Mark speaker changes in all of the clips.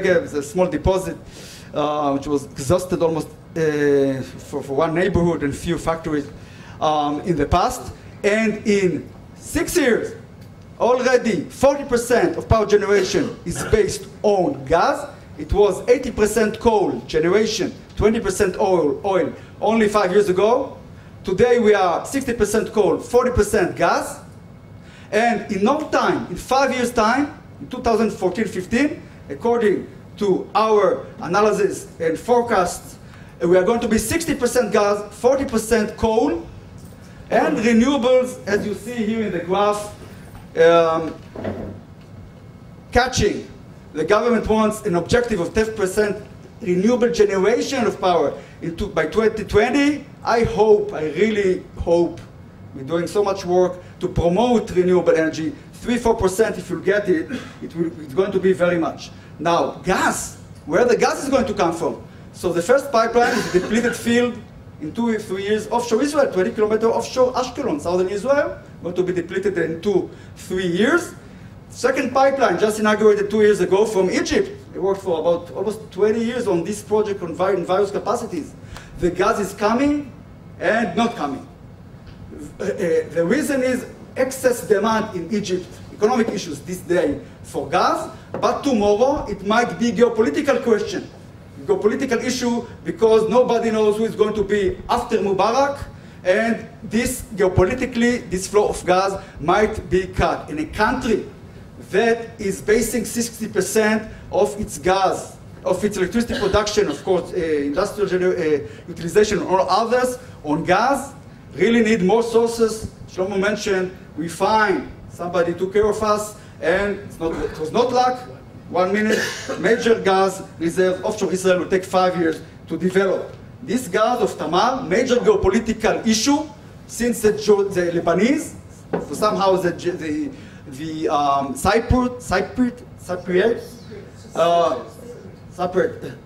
Speaker 1: a small deposit uh, which was exhausted almost uh, for, for one neighborhood and few factories um, in the past. And in six years, already 40% of power generation is based on gas. It was 80% coal generation, 20% oil, oil only five years ago. Today we are 60% coal, 40% gas. And in no time, in five years' time, in 2014-15, according to our analysis and forecasts, uh, we are going to be 60% gas, 40% coal, and renewables, as you see here in the graph, um, catching. The government wants an objective of 10% renewable generation of power into, by 2020. I hope, I really hope, we're doing so much work to promote renewable energy. 3 4% if you get it, it will, it's going to be very much. Now, gas, where the gas is going to come from? So the first pipeline is a depleted field in two, three years offshore Israel, 20 kilometers offshore Ashkelon, southern Israel, going to be depleted in two, three years. Second pipeline just inaugurated two years ago from Egypt. It worked for about almost 20 years on this project in various capacities. The gas is coming and not coming. Uh, uh, the reason is excess demand in Egypt, economic issues this day for gas, but tomorrow it might be geopolitical question geopolitical issue because nobody knows who is going to be after Mubarak, and this geopolitically, this flow of gas might be cut. In a country that is basing 60% of its gas, of its electricity production, of course, uh, industrial uh, utilization or others, on gas, really need more sources. Shlomo mentioned, we find somebody took care of us, and not, it was not luck, one minute, major gas reserve offshore Israel will take five years to develop. This gas of Tamar, major geopolitical issue, since the, the Lebanese, somehow the, the, the um, Cypriot, Cypriot, Cypriot, uh, Cypriot,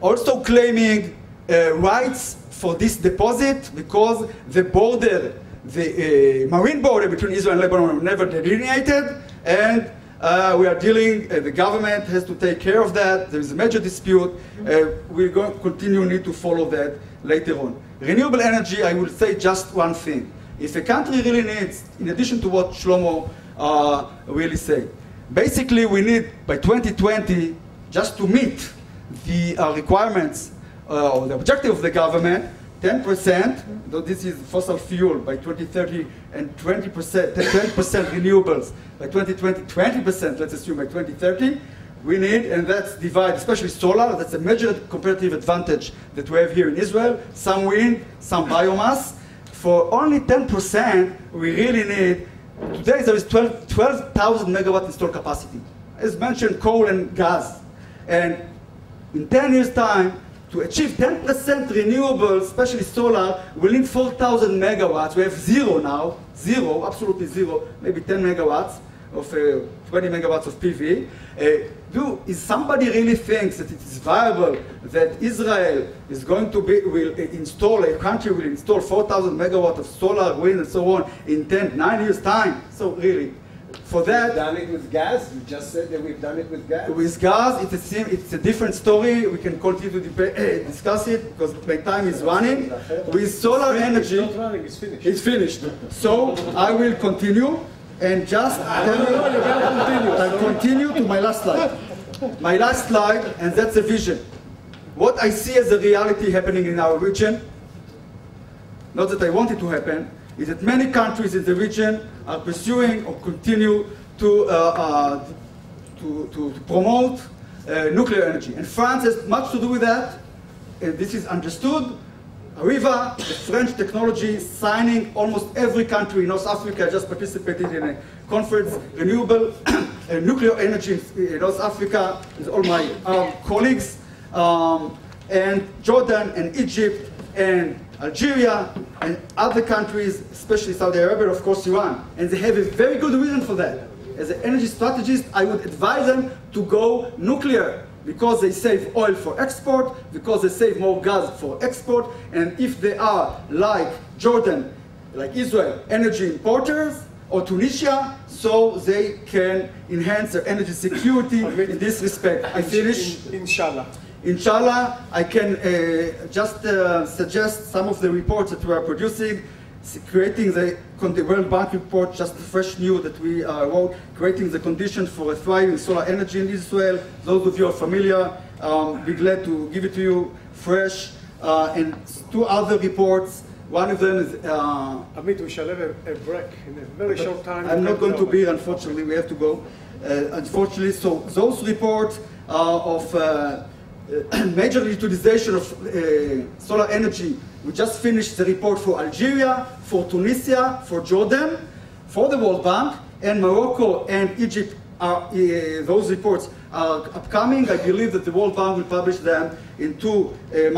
Speaker 1: also claiming uh, rights for this deposit because the border, the uh, marine border between Israel and Lebanon never delineated, and uh, we are dealing, uh, the government has to take care of that. There is a major dispute. Uh, we're going to continue need to follow that later on. Renewable energy, I will say just one thing. If a country really needs, in addition to what Shlomo uh, really said, basically we need by 2020, just to meet the uh, requirements uh, or the objective of the government, 10%, though this is fossil fuel by 2030, and 20%, 10% renewables by 2020, 20%, let's assume by 2030, we need, and that's divide, especially solar, that's a major competitive advantage that we have here in Israel, some wind, some biomass. For only 10%, we really need, today there is 12,000 12, megawatt installed capacity. As mentioned, coal and gas. And in 10 years' time, to achieve 10% renewable, especially solar, we need 4,000 megawatts. We have zero now, zero, absolutely zero, maybe 10 megawatts of uh, 20 megawatts of PV. Uh, do, is somebody really thinks that it is viable that Israel is going to be, will install, a country will install 4,000 megawatts of solar, wind, and so on in 10, 9 years' time? So really, for that,
Speaker 2: done it with gas. You just said that we've done it with gas.
Speaker 1: With gas, it's a, it's a different story. We can continue to uh, discuss it because my time is running. With solar energy,
Speaker 2: it's running. It's finished.
Speaker 1: It's finished. So I will continue and just tell you. I'll continue to my last slide. My last slide, and that's a vision. What I see as a reality happening in our region, not that I want it to happen, is that many countries in the region are pursuing or continue to, uh, uh, to, to, to, promote uh, nuclear energy. And France has much to do with that, and this is understood. Areva, the French technology, signing almost every country in North Africa just participated in a conference, renewable nuclear energy in North Africa, with all my colleagues, um, and Jordan and Egypt and Algeria, and other countries, especially Saudi Arabia, of course Iran. And they have a very good reason for that. As an energy strategist, I would advise them to go nuclear because they save oil for export, because they save more gas for export, and if they are like Jordan, like Israel, energy importers, or Tunisia, so they can enhance their energy security in this respect. I finish.
Speaker 3: In- Inshallah.
Speaker 1: Inshallah, I can uh, just uh, suggest some of the reports that we are producing, creating the, the World Bank report, just fresh new that we uh, wrote, creating the conditions for a thriving solar energy in Israel. Those of you are familiar, um, be glad to give it to you fresh. Uh, and two other reports. One of them is uh,
Speaker 3: Amit, we shall have a, a break in a very short time.
Speaker 1: I'm not going to be,
Speaker 3: here.
Speaker 1: unfortunately, we have to go. Uh, unfortunately, so those reports uh, of uh, uh, major utilization of uh, solar energy, we just finished the report for Algeria, for Tunisia, for Jordan, for the World Bank, and Morocco and Egypt are, uh, those reports are upcoming. I believe that the World Bank will publish them in two uh, months.